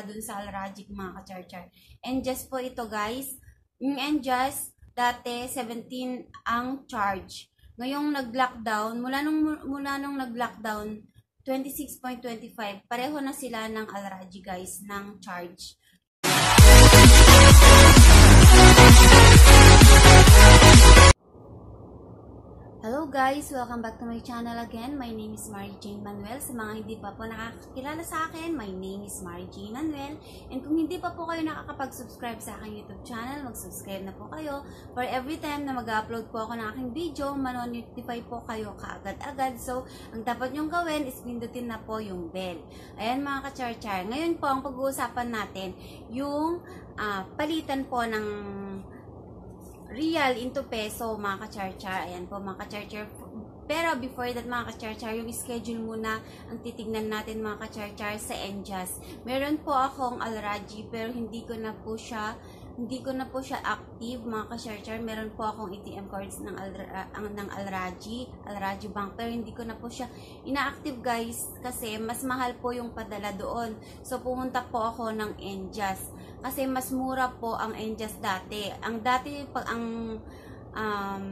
dun sa Alrajic mga ka-char-char. And just po ito guys, yung and just dati 17 ang charge. Ngayong nag-lockdown, mula nung mula nung nag-lockdown 26.25, pareho na sila ng Alraji guys ng charge. Guys! Welcome back to my channel again. My name is Mary Jane Manuel. Sa mga hindi pa po nakakilala sa akin, my name is Mary Jane Manuel. And kung hindi pa po kayo nakakapag-subscribe sa aking YouTube channel, mag-subscribe na po kayo. For every time na mag-upload po ako ng aking video, manonotify po kayo kaagad-agad. So, ang dapat nyong gawin is pindutin na po yung bell. Ayan mga ka-char-char. Ngayon po, ang pag-uusapan natin, yung uh, palitan po ng real into peso, mga ka-char-char. Ayan po, mga ka-char-char. Pero before that, mga ka-char-char, yung schedule muna ang titignan natin, mga ka-char-char, sa NJAS. Meron po akong Alraji, pero hindi ko na po siya hindi ko na po siya active mga ka-char-char. Meron po akong ATM cards ng, Al, ng Alraji, Alraji Bank, pero hindi ko na po siya ina-active guys kasi mas mahal po yung padala doon. So pumunta po ako ng NJAS kasi mas mura po ang NJAS dati. Ang dati pag ang um,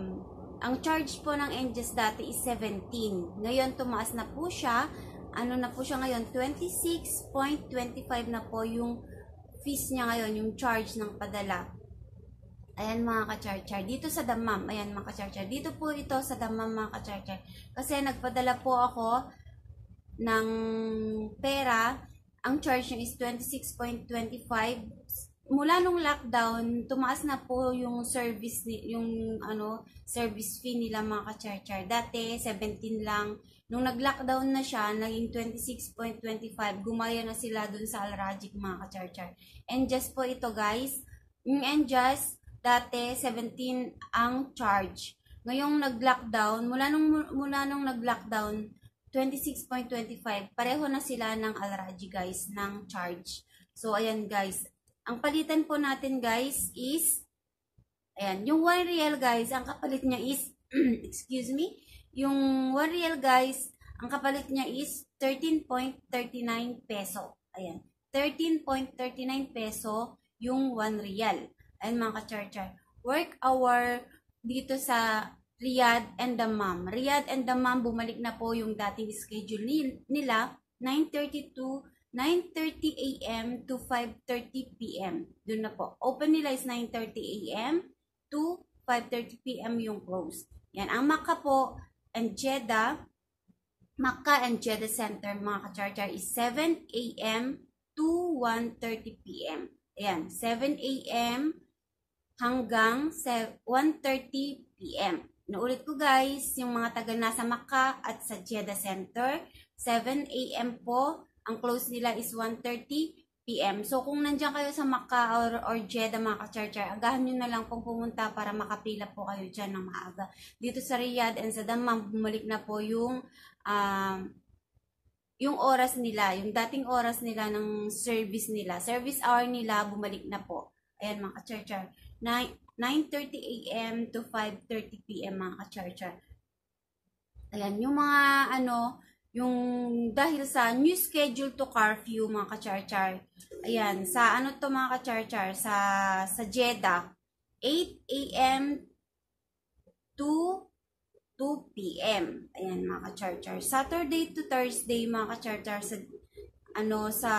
ang charge po ng NJAS dati is 17. Ngayon tumaas na po siya. Ano na po siya ngayon? 26.25 na po yung fees niya ngayon, yung charge ng padala. Ayan mga ka-char-char. Dito sa Damam, ayan mga ka-char-char. Dito po ito sa Damam mga ka-char-char. Kasi nagpadala po ako ng pera ang charge niya is 26.25. Mula nung lockdown, tumaas na po yung service yung ano, service fee nila mga ka-char-char. Dati 17 lang. Nung nag-lockdown na siya, naging 26.25. Gumaya na sila dun sa Alrajic mga ka-char-char. And just po ito guys, yung and just dati 17 ang charge. Ngayong nag-lockdown, mula nung mula nung nag-lockdown, 26.25. Pareho na sila ng Alraji guys, ng charge. So, ayan guys. Ang palitan po natin guys is, ayan, yung 1 real guys, ang kapalit niya is, excuse me, yung 1 real guys, ang kapalit niya is 13.39 peso. Ayan, 13.39 peso yung 1 real. Ayan mga ka-char-char. Work hour dito sa Riyadh and Dammam. Riyadh and Dammam, bumalik na po yung dating schedule nila, 9.30 to 9.30 a.m. to 5.30 p.m. Doon na po. Open nila is 9.30 a.m. to 5.30 p.m. yung close. Yan. Ang Makkah po and Jeddah, Makkah and Jeddah Center, mga ka-charger, is 7 a.m. to 1.30 p.m. Ayan. 7 a.m. hanggang 1.30 p.m. Naulit ko guys, yung mga taga nasa Makkah at sa Jeddah Center, 7 a.m. po. Ang close nila is 1.30 p.m. So kung nandiyan kayo sa Makkah or, or Jeddah mga ka-charger, agahan nyo na lang pong pumunta para makapila po kayo dyan ng maaga. Dito sa Riyadh and sa Dammam, bumalik na po yung um, yung oras nila, yung dating oras nila ng service nila. Service hour nila, bumalik na po. Ayan mga ka-charger. 9.30 a.m. to 5.30 p.m. mga ka-charger. Ayan, yung mga ano, yung dahil sa new schedule to curfew mga ka-charger. Ayan, sa ano to mga ka-charger, sa, sa Jeddah, 8 a.m. to 2 p.m. Ayan mga ka-charger. Saturday to Thursday mga ka-charger sa ano sa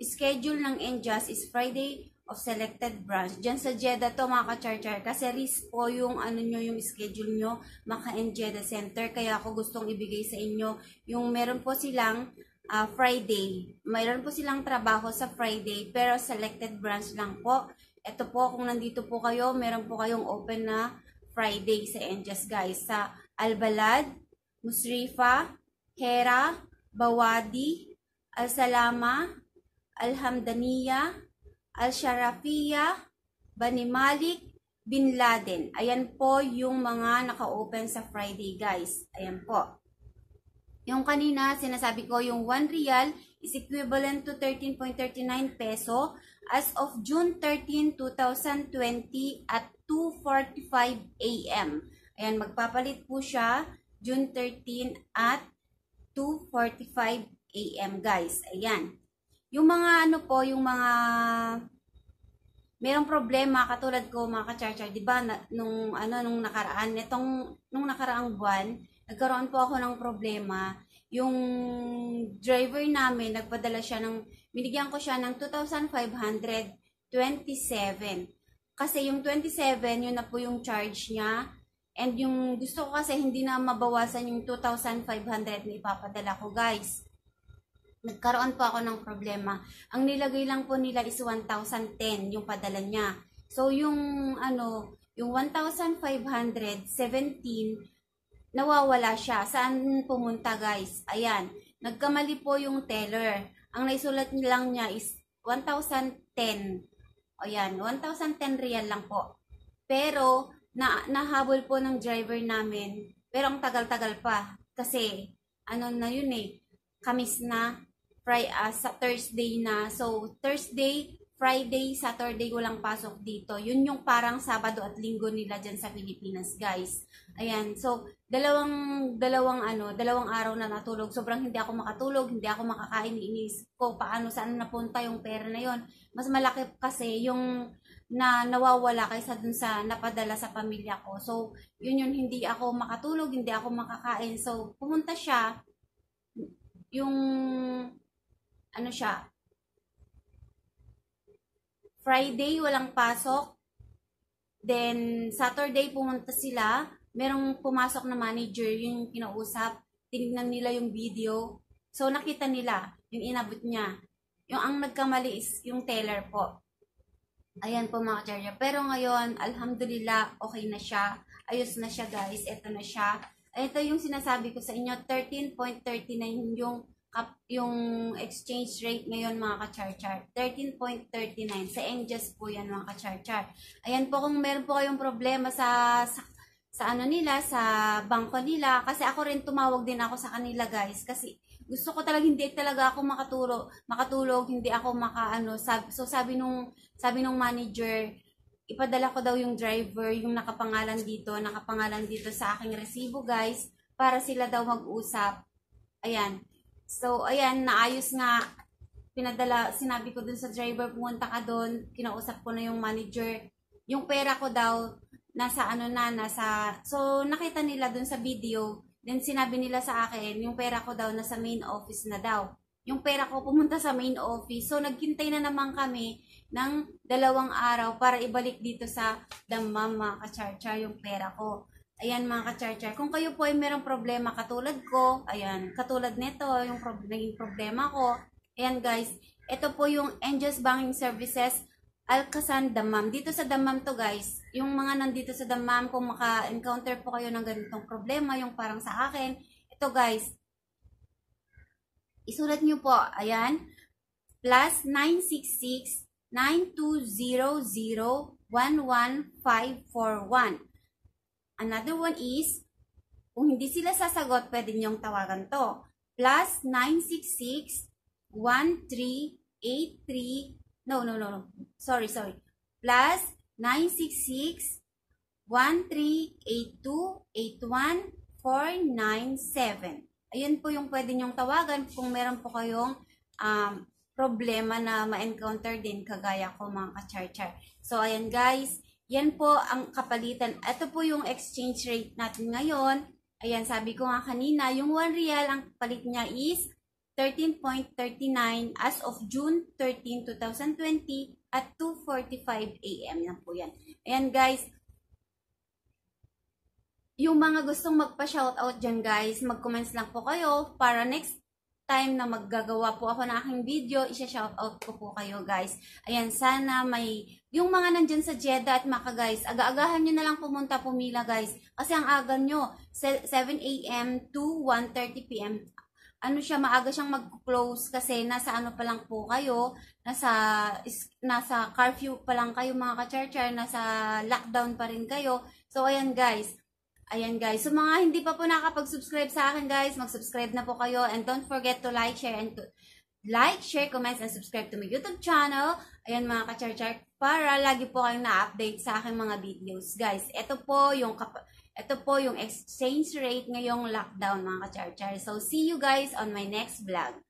schedule ng NJAS is Friday of selected branch. Diyan sa Jeddah to mga ka-charger kasi risk po yung ano nyo, yung schedule nyo maka-end Jeddah Center. Kaya ako gustong ibigay sa inyo yung meron po silang uh, Friday. Mayroon po silang trabaho sa Friday pero selected branch lang po. Ito po kung nandito po kayo, meron po kayong open na Friday sa NJAS guys. Sa Albalad, Musrifa, Hera, Bawadi, Al-Salama, Alhamdaniya, Al-Sharafiya, Bani Malik, Bin Laden. Ayan po yung mga naka-open sa Friday, guys. Ayan po. Yung kanina, sinasabi ko, yung 1 real is equivalent to 13.39 peso as of June 13, 2020 at 2.45 a.m. Ayan, magpapalit po siya June 13 at 2.45 a.m. guys. Ayan. Yung mga ano po, yung mga merong problema katulad ko mga ka-charger, 'di ba? Nung ano nung nakaraan, nitong nung nakaraang buwan, nagkaroon po ako ng problema. Yung driver namin, nagpadala siya ng binigyan ko siya ng 2,527. Kasi yung 27, yun na po yung charge niya. And yung gusto ko kasi hindi na mabawasan yung 2,500 na ipapadala ko, guys nagkaroon po ako ng problema. Ang nilagay lang po nila is 1,010 yung padala niya. So, yung ano, yung 1,517, nawawala siya. Saan pumunta guys? Ayan, nagkamali po yung teller. Ang naisulat lang niya is 1,010. Ayan, 1,010 real lang po. Pero, na, nahabol po ng driver namin. Pero ang tagal-tagal pa. Kasi, ano na yun eh, kamis na, Friday, uh, sa Thursday na. So, Thursday, Friday, Saturday walang pasok dito. Yun yung parang Sabado at Linggo nila dyan sa Pilipinas, guys. Ayan. So, dalawang, dalawang ano, dalawang araw na natulog. Sobrang hindi ako makatulog, hindi ako makakain. Inis ko paano, saan napunta yung pera na yon Mas malaki kasi yung na nawawala kaysa dun sa napadala sa pamilya ko. So, yun yun, hindi ako makatulog, hindi ako makakain. So, pumunta siya, yung ano siya, Friday walang pasok, then Saturday pumunta sila, merong pumasok na manager yung kinausap, tinignan nila yung video, so nakita nila yung inabot niya. Yung ang nagkamali is yung teller po. Ayan po mga charger. Pero ngayon, alhamdulillah, okay na siya. Ayos na siya guys. Ito na siya. Ito yung sinasabi ko sa inyo, 13.39 yung yung exchange rate ngayon mga ka-char-char. 13.39. Sa Enjas po yan mga ka-char-char. Ayan po kung meron po kayong problema sa, sa sa ano nila, sa bangko nila. Kasi ako rin tumawag din ako sa kanila guys. Kasi gusto ko talaga hindi talaga ako makatulog, makatulog, hindi ako makaano. Sab, so sabi nung sabi nung manager, ipadala ko daw yung driver, yung nakapangalan dito, nakapangalan dito sa aking resibo guys, para sila daw mag-usap. Ayan. So, ayan, naayos nga. Pinadala, sinabi ko dun sa driver, pumunta ka dun. Kinausap ko na yung manager. Yung pera ko daw, nasa ano na, nasa... So, nakita nila dun sa video. Then, sinabi nila sa akin, yung pera ko daw, nasa main office na daw. Yung pera ko pumunta sa main office. So, naghintay na naman kami ng dalawang araw para ibalik dito sa damam mga kachar-char yung pera ko. Ayan mga ka-charger, kung kayo po ay merong problema katulad ko, ayan, katulad nito, yung pro naging problema ko, ayan guys, ito po yung Angels Banking Services Alcasan Damam. Dito sa Damam to guys, yung mga nandito sa Damam, kung maka-encounter po kayo ng ganitong problema, yung parang sa akin, ito guys, isulat nyo po, ayan, plus 966 9200 11541. Another one is, kung hindi sila sasagot, pwede niyong tawagan to. Plus 966-1383, no, no, no, no, sorry, sorry. Plus 966-1382-81497. Ayan po yung pwede niyong tawagan kung meron po kayong um, problema na ma-encounter din kagaya ko mga ka-char-char. So, ayan guys, yan po ang kapalitan. Ito po yung exchange rate natin ngayon. Ayan, sabi ko nga kanina, yung 1 real, ang palit niya is 13.39 as of June 13, 2020 at 2.45 a.m. na po yan. Ayan guys, yung mga gustong magpa-shoutout dyan guys, mag-comments lang po kayo para next time na maggagawa po ako ng aking video, isa-shoutout ko po kayo guys. Ayan, sana may, yung mga nandyan sa Jeddah at Maka guys, aga-agahan nyo na lang pumunta pumila guys. Kasi ang aga nyo, 7 a.m. to 1.30 p.m. Ano siya, maaga siyang mag-close kasi nasa ano pa lang po kayo, nasa, nasa curfew pa lang kayo mga ka-char-char, nasa lockdown pa rin kayo. So, ayan guys, Ayan guys. So mga hindi pa po nakapag-subscribe sa akin guys, mag-subscribe na po kayo. And don't forget to like, share, and like, share, comment, and subscribe to my YouTube channel. Ayan mga ka-char-char. Para lagi po kayong na-update sa aking mga videos. Guys, ito po yung ito po yung exchange rate ngayong lockdown mga ka-char-char. So see you guys on my next vlog.